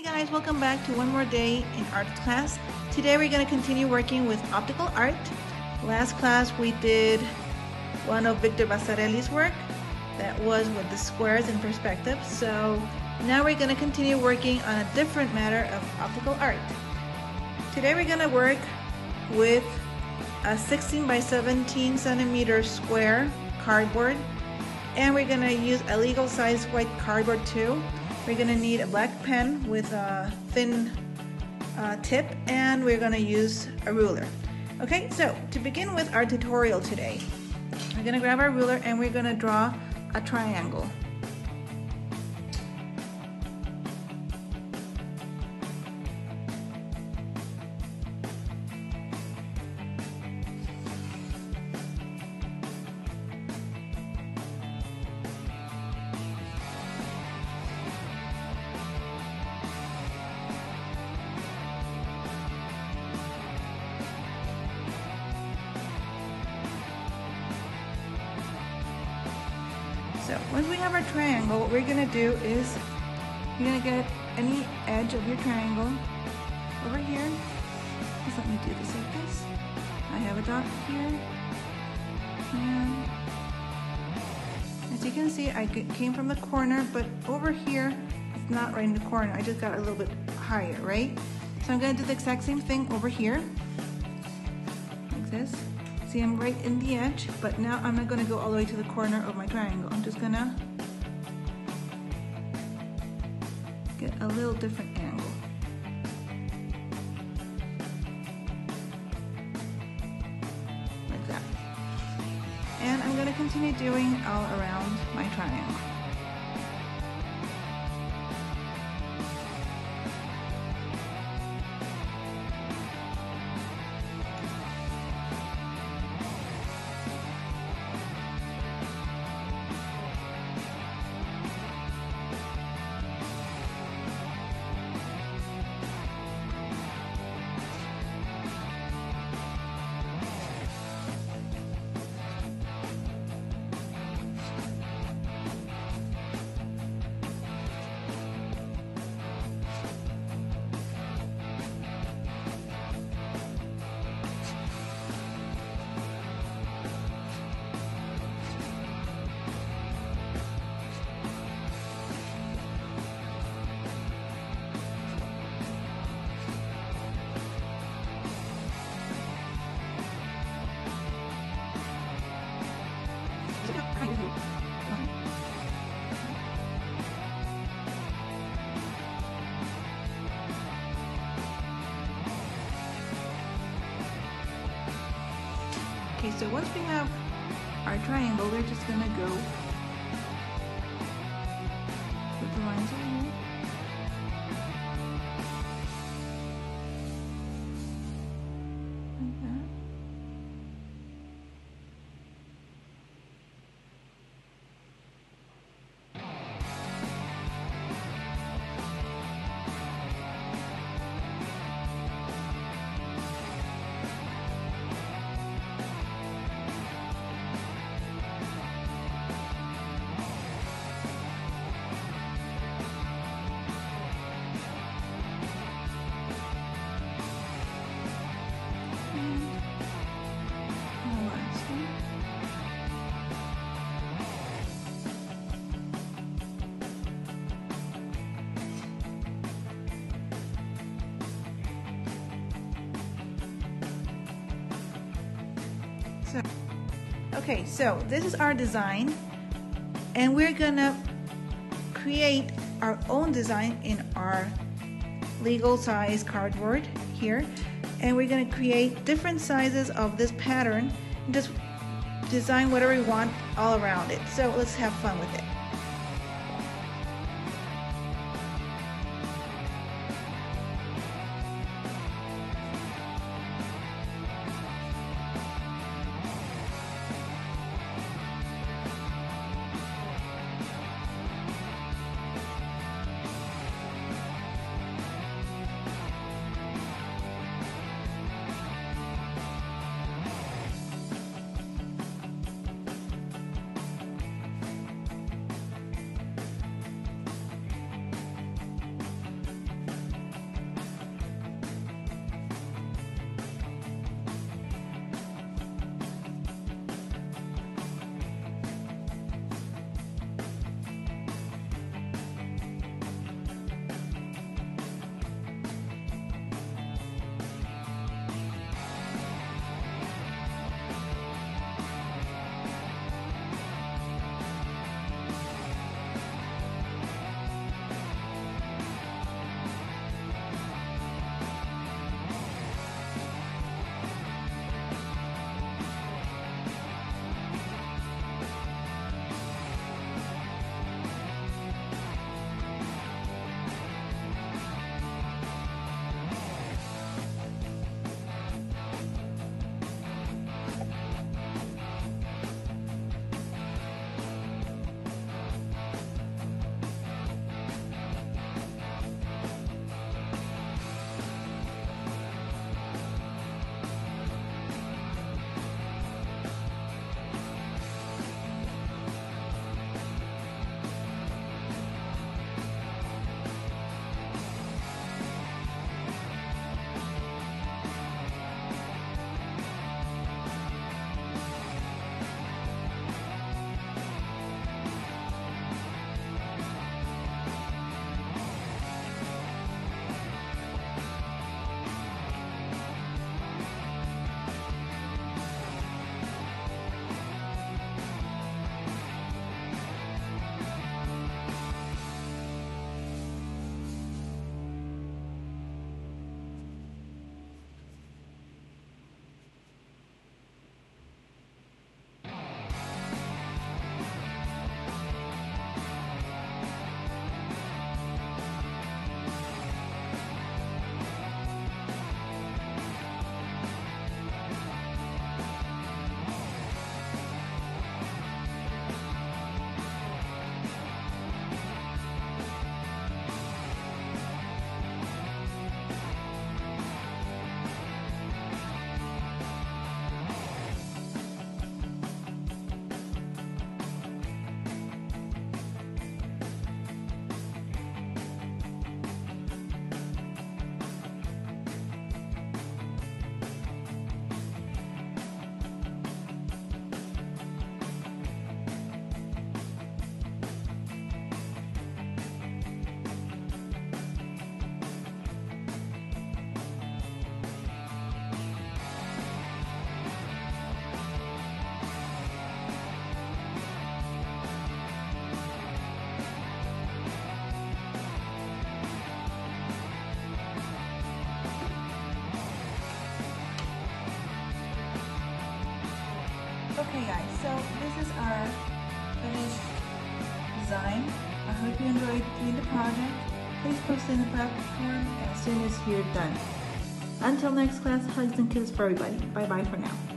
Hey guys, welcome back to one more day in art class. Today we're going to continue working with optical art. Last class we did one of Victor Vasarely's work that was with the squares in perspective. So now we're going to continue working on a different matter of optical art. Today we're going to work with a 16 by 17 centimeter square cardboard and we're going to use a legal size white cardboard too. We're to need a black pen with a thin uh, tip and we're to use a ruler. Okay, so to begin with our tutorial today, we're to grab our ruler and we're to draw a triangle. So once we have our triangle, what we're gonna do is you're gonna get any edge of your triangle over here. Just let me do this like this. I have a dot here. And as you can see, I came from the corner, but over here, it's not right in the corner. I just got a little bit higher, right? So I'm gonna do the exact same thing over here, like this. See, I'm right in the edge, but now I'm not gonna go all the way to the corner of my triangle. I'm just gonna get a little different angle. Like that. And I'm gonna continue doing all around my triangle. So once we have our triangle, we're just gonna go with the lines over here. So, okay, so this is our design, and we're gonna create our own design in our legal size cardboard here and we're going to create different sizes of this pattern and just design whatever we want all around it. So let's have fun with it Okay guys, so this is our finished design. I hope you enjoyed doing the project. Please post in the platform as soon as you're done. Until next class, hugs and kisses for everybody. Bye bye for now.